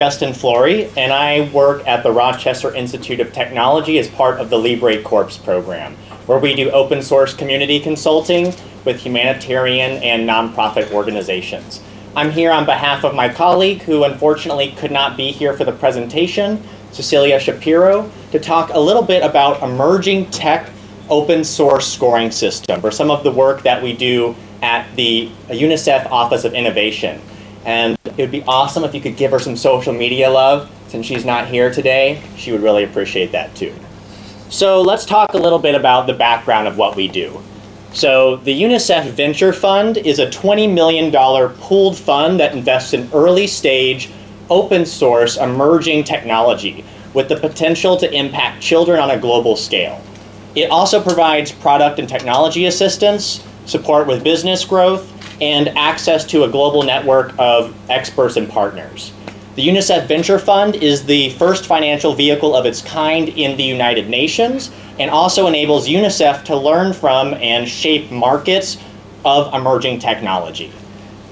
Justin Flory, and I work at the Rochester Institute of Technology as part of the Libre Corps program, where we do open source community consulting with humanitarian and nonprofit organizations. I'm here on behalf of my colleague, who unfortunately could not be here for the presentation, Cecilia Chapiro, to talk a little bit about emerging tech open source scoring system, or some of the work that we do at the UNICEF Office of Innovation. And it would be awesome if you could give her some social media love since she's not here today. She would really appreciate that too. So let's talk a little bit about the background of what we do. So the UNICEF Venture Fund is a $20 million pooled fund that invests in early stage, open source, emerging technology with the potential to impact children on a global scale. It also provides product and technology assistance, support with business growth, and access to a global network of experts and partners. The UNICEF Venture Fund is the first financial vehicle of its kind in the United Nations and also enables UNICEF to learn from and shape markets of emerging technology.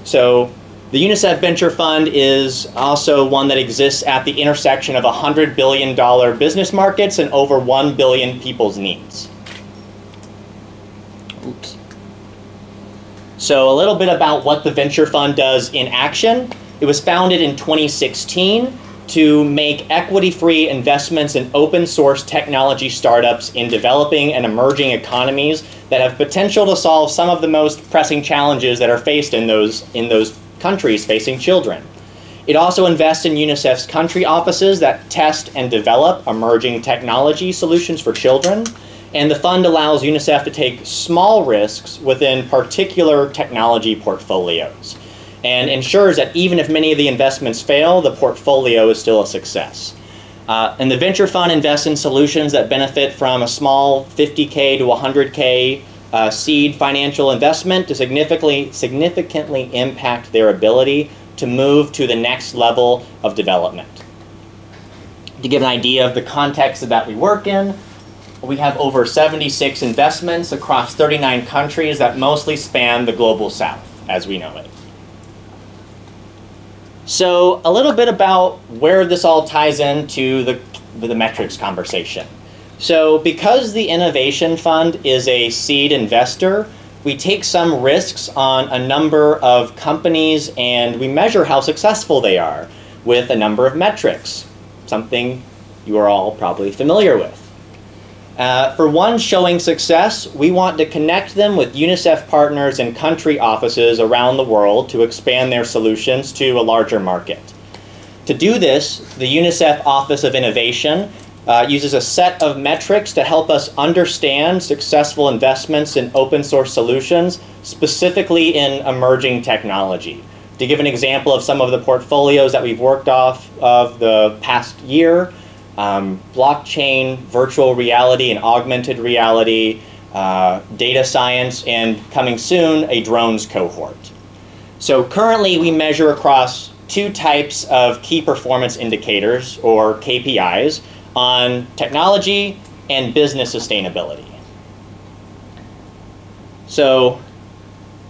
So the UNICEF Venture Fund is also one that exists at the intersection of $100 billion business markets and over 1 billion people's needs. So a little bit about what the Venture Fund does in action. It was founded in 2016 to make equity-free investments in open source technology startups in developing and emerging economies that have potential to solve some of the most pressing challenges that are faced in those, in those countries facing children. It also invests in UNICEF's country offices that test and develop emerging technology solutions for children. And the fund allows UNICEF to take small risks within particular technology portfolios and ensures that even if many of the investments fail, the portfolio is still a success. Uh, and the venture fund invests in solutions that benefit from a small 50K to 100K uh, seed financial investment to significantly, significantly impact their ability to move to the next level of development. To give an idea of the context that we work in, we have over 76 investments across 39 countries that mostly span the global south as we know it. So a little bit about where this all ties into the, the metrics conversation. So because the Innovation Fund is a seed investor, we take some risks on a number of companies and we measure how successful they are with a number of metrics, something you are all probably familiar with. Uh, for one showing success, we want to connect them with UNICEF partners and country offices around the world to expand their solutions to a larger market. To do this, the UNICEF Office of Innovation uh, uses a set of metrics to help us understand successful investments in open source solutions, specifically in emerging technology. To give an example of some of the portfolios that we've worked off of the past year, um, blockchain, virtual reality and augmented reality, uh, data science, and coming soon, a drones cohort. So currently we measure across two types of key performance indicators, or KPIs, on technology and business sustainability. So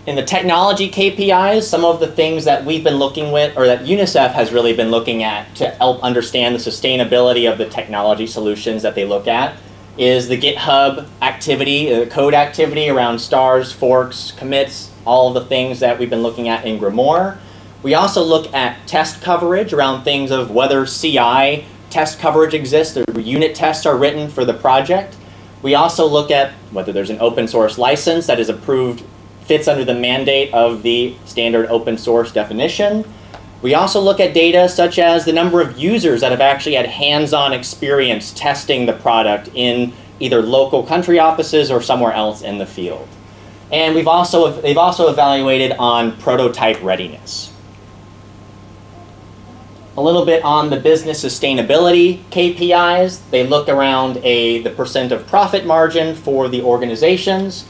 in the technology KPIs, some of the things that we've been looking with, or that UNICEF has really been looking at to help understand the sustainability of the technology solutions that they look at, is the GitHub activity, the code activity around stars, forks, commits, all of the things that we've been looking at in Grimoire. We also look at test coverage around things of whether CI test coverage exists, the unit tests are written for the project. We also look at whether there's an open source license that is approved fits under the mandate of the standard open source definition. We also look at data such as the number of users that have actually had hands-on experience testing the product in either local country offices or somewhere else in the field. And we've also, they've also evaluated on prototype readiness. A little bit on the business sustainability KPIs. They look around a, the percent of profit margin for the organizations,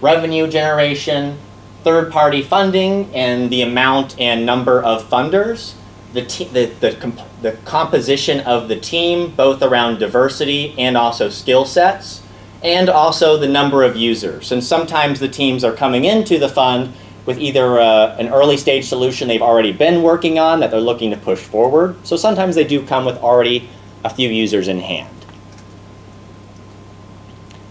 revenue generation, third-party funding, and the amount and number of funders, the, the, the, comp the composition of the team, both around diversity and also skill sets, and also the number of users. And sometimes the teams are coming into the fund with either uh, an early stage solution they've already been working on that they're looking to push forward. So sometimes they do come with already a few users in hand.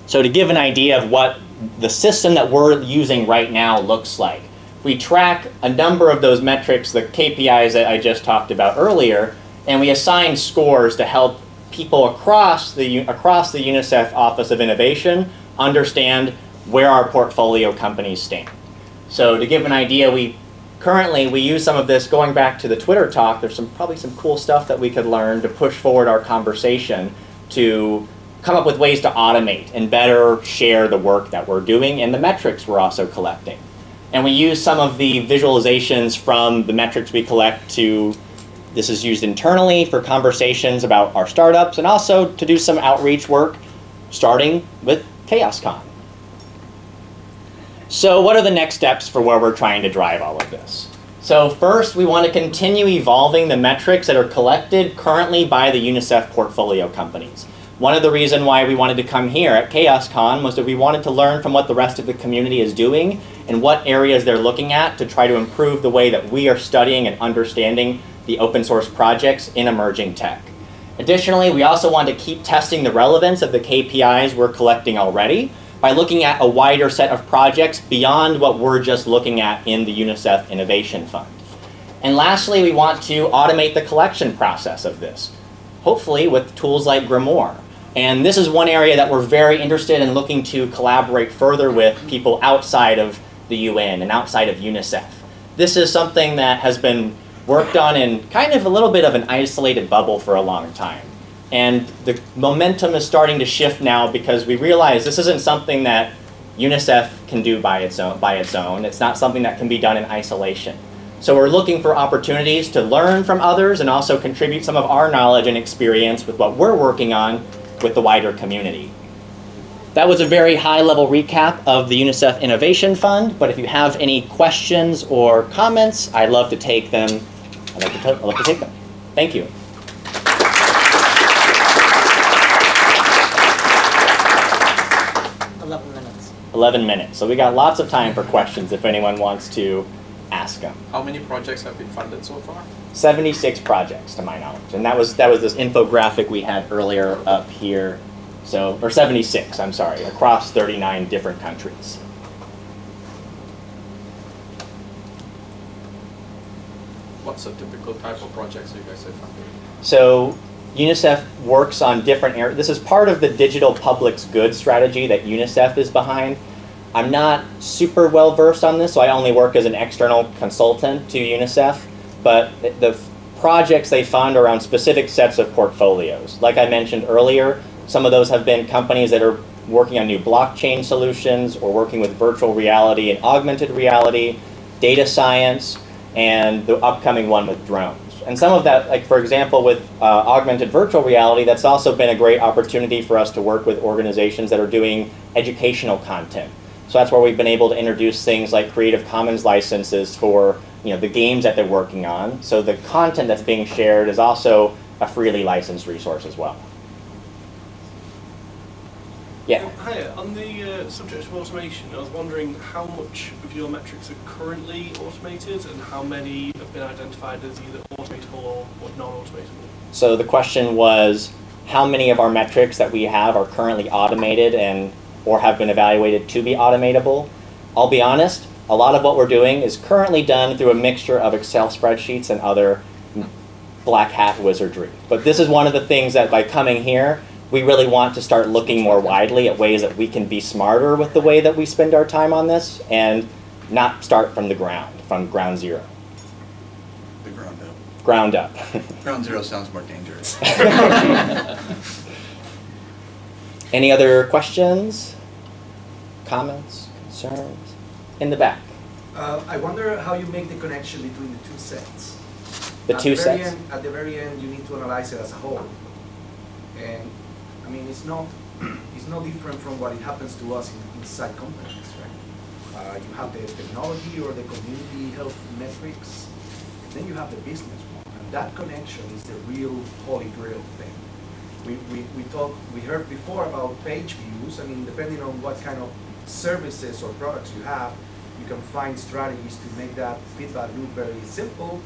So to give an idea of what the system that we're using right now looks like, we track a number of those metrics, the KPIs that I just talked about earlier, and we assign scores to help people across the, across the UNICEF Office of Innovation understand where our portfolio companies stand. So to give an idea, we currently we use some of this going back to the Twitter talk. There's some probably some cool stuff that we could learn to push forward our conversation to come up with ways to automate and better share the work that we're doing and the metrics we're also collecting. And we use some of the visualizations from the metrics we collect to, this is used internally for conversations about our startups and also to do some outreach work starting with CHAOSScon. So what are the next steps for where we're trying to drive all of this? So first, we want to continue evolving the metrics that are collected currently by the UNICEF portfolio companies. One of the reasons why we wanted to come here at CHAOSScon was that we wanted to learn from what the rest of the community is doing and what areas they're looking at to try to improve the way that we are studying and understanding the open source projects in emerging tech. Additionally, we also want to keep testing the relevance of the KPIs we're collecting already by looking at a wider set of projects beyond what we're just looking at in the UNICEF Innovation Fund. And lastly, we want to automate the collection process of this, hopefully with tools like Grimoire. And this is one area that we're very interested in looking to collaborate further with people outside of the UN and outside of UNICEF. This is something that has been worked on in kind of a little bit of an isolated bubble for a long time. And the momentum is starting to shift now because we realize this isn't something that UNICEF can do by its own. By its own. It's not something that can be done in isolation. So we're looking for opportunities to learn from others and also contribute some of our knowledge and experience with what we're working on with the wider community. That was a very high-level recap of the UNICEF Innovation Fund, but if you have any questions or comments, I'd love to take them. I'd like to, I'd love to take them. Thank you. Eleven minutes. 11 minutes. So we got lots of time for questions if anyone wants to ask them. How many projects have been funded so far? 76 projects to my knowledge. And that was that was this infographic we had earlier up here. So or 76, I'm sorry, across 39 different countries. What's a typical type of projects you guys have funded? So UNICEF works on different areas. This is part of the digital public's good strategy that UNICEF is behind. I'm not super well versed on this, so I only work as an external consultant to UNICEF. But the projects they fund around specific sets of portfolios. Like I mentioned earlier, some of those have been companies that are working on new blockchain solutions or working with virtual reality and augmented reality, data science, and the upcoming one with drones. And some of that, like for example, with uh, augmented virtual reality, that's also been a great opportunity for us to work with organizations that are doing educational content. So that's where we've been able to introduce things like Creative Commons licenses for you know, the games that they're working on. So the content that's being shared is also a freely licensed resource as well. Yeah. Um, hi, on the uh, subject of automation, I was wondering how much of your metrics are currently automated and how many have been identified as either automatable or, or non-automatable? So the question was how many of our metrics that we have are currently automated and or have been evaluated to be automatable. I'll be honest, a lot of what we're doing is currently done through a mixture of Excel spreadsheets and other black hat wizardry. But this is one of the things that by coming here, we really want to start looking more widely at ways that we can be smarter with the way that we spend our time on this and not start from the ground, from ground zero. The ground up. Ground up. ground zero sounds more dangerous. Any other questions, comments, concerns? In the back. Uh, I wonder how you make the connection between the two sets. The at two the sets? End, at the very end, you need to analyze it as a whole. And I mean, it's not it's not different from what it happens to us in, inside companies, right? Uh, you have the technology or the community health metrics, then you have the business one, and that connection is the real holy grail thing. We, we, we talked, we heard before about page views. I mean, depending on what kind of services or products you have, you can find strategies to make that feedback loop very simple,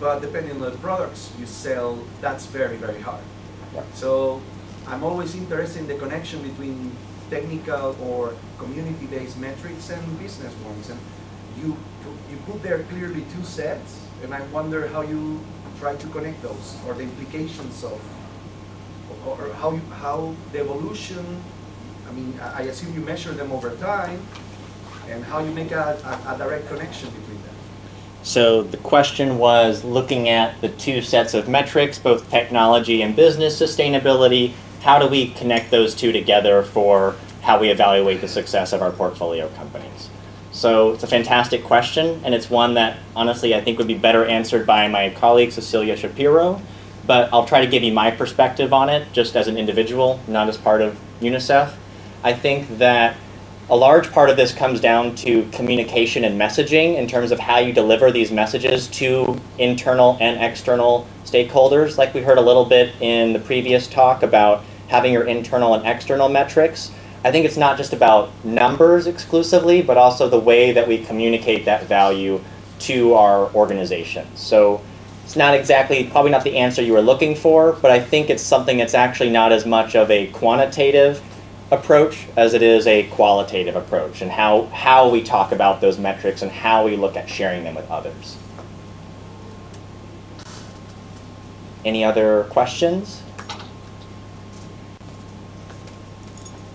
but depending on the products you sell, that's very, very hard. Yeah. So I'm always interested in the connection between technical or community-based metrics and business ones. And you, you put there clearly two sets, and I wonder how you try to connect those, or the implications of, or how, you- how the evolution, I mean, I I assume you measure them over time, and how you make a, a, a direct connection between them. So the question was looking at the two sets of metrics, both technology and business sustainability, how do we connect those two together for how we evaluate the success of our portfolio companies? So it's a fantastic question, and it's one that honestly I think would be better answered by my colleague Cecilia Chapiro. But I'll try to give you my perspective on it just as an individual, not as part of UNICEF. I think that a large part of this comes down to communication and messaging in terms of how you deliver these messages to internal and external stakeholders. Like we heard a little bit in the previous talk about having your internal and external metrics. I think it's not just about numbers exclusively, but also the way that we communicate that value to our organization. So it's not exactly, probably not the answer you were looking for, but I think it's something that's actually not as much of a quantitative approach as it is a qualitative approach and how, how we talk about those metrics and how we look at sharing them with others. Any other questions?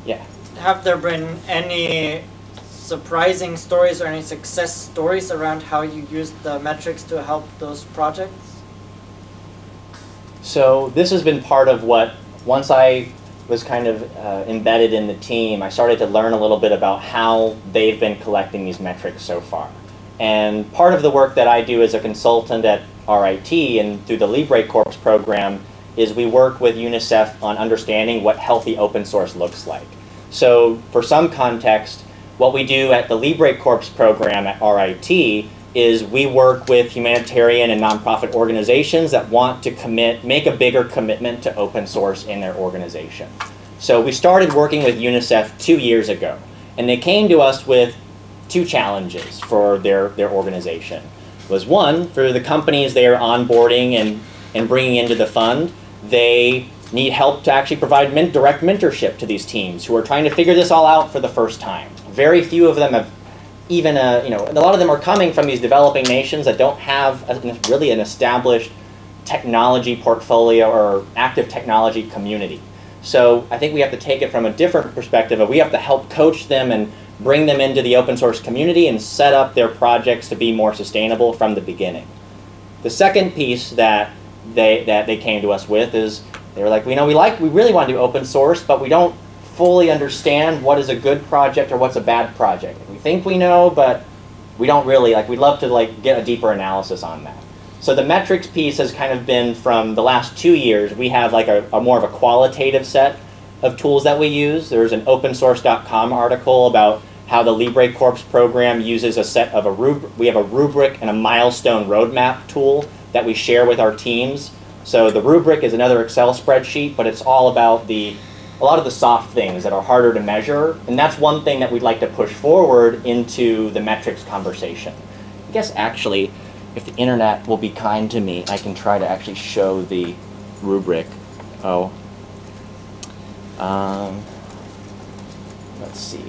Yeah. Have there been any surprising stories or any success stories around how you use the metrics to help those projects? So this has been part of what, once I was kind of uh, embedded in the team, I started to learn a little bit about how they've been collecting these metrics so far. And part of the work that I do as a consultant at RIT and through the Libre Corps program is we work with UNICEF on understanding what healthy open source looks like. So for some context, what we do at the Libre Corps program at RIT is we work with humanitarian and nonprofit organizations that want to commit, make a bigger commitment to open source in their organization. So we started working with UNICEF two years ago, and they came to us with two challenges for their, their organization. Was one, for the companies they are onboarding and, and bringing into the fund, they need help to actually provide direct mentorship to these teams who are trying to figure this all out for the first time. Very few of them have even a, you know, a lot of them are coming from these developing nations that don't have a, really an established technology portfolio or active technology community. So I think we have to take it from a different perspective of we have to help coach them and bring them into the open source community and set up their projects to be more sustainable from the beginning. The second piece that they that they came to us with is they were like, you know, we like we really want to do open source, but we don't fully understand what is a good project or what's a bad project. We think we know, but we don't really like we'd love to like get a deeper analysis on that. So the metrics piece has kind of been from the last two years, we have like a, a more of a qualitative set of tools that we use. There's an opensource.com article about how the Libre Corps program uses a set of a rub- we have a rubric and a milestone roadmap tool that we share with our teams. So the rubric is another Excel spreadsheet, but it's all about the a lot of the soft things that are harder to measure, and that's one thing that we'd like to push forward into the metrics conversation. I guess actually, if the internet will be kind to me, I can try to actually show the rubric. Oh. Um, let's see.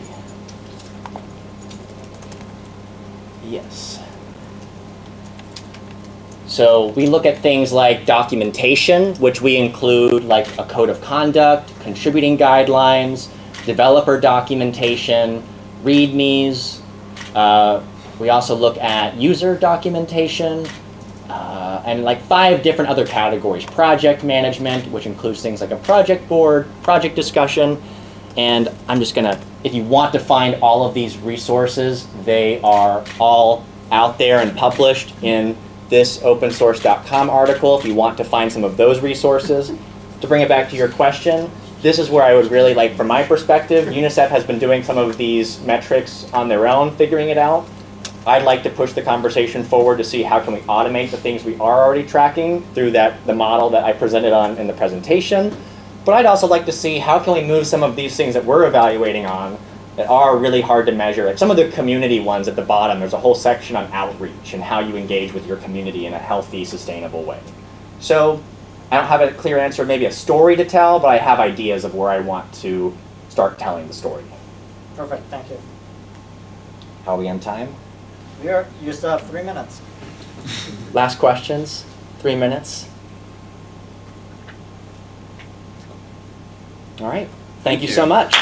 Yes. So we look at things like documentation, which we include like a code of conduct, contributing guidelines, developer documentation, readmes. Uh, we also look at user documentation, uh, and like five different other categories. Project management, which includes things like a project board, project discussion, and I'm just gonna, if you want to find all of these resources, they are all out there and published in this opensource.com article if you want to find some of those resources. To bring it back to your question, this is where I would really like, from my perspective, UNICEF has been doing some of these metrics on their own, figuring it out. I'd like to push the conversation forward to see how can we automate the things we are already tracking through that the model that I presented on in the presentation. But I'd also like to see how can we move some of these things that we're evaluating on that are really hard to measure. Like some of the community ones at the bottom, there's a whole section on outreach and how you engage with your community in a healthy, sustainable way. So I don't have a clear answer, maybe a story to tell, but I have ideas of where I want to start telling the story. Perfect, thank you. How are we on time? We are, you still have three minutes. Last questions? Three minutes? All right. Thank, Thank you you. so much.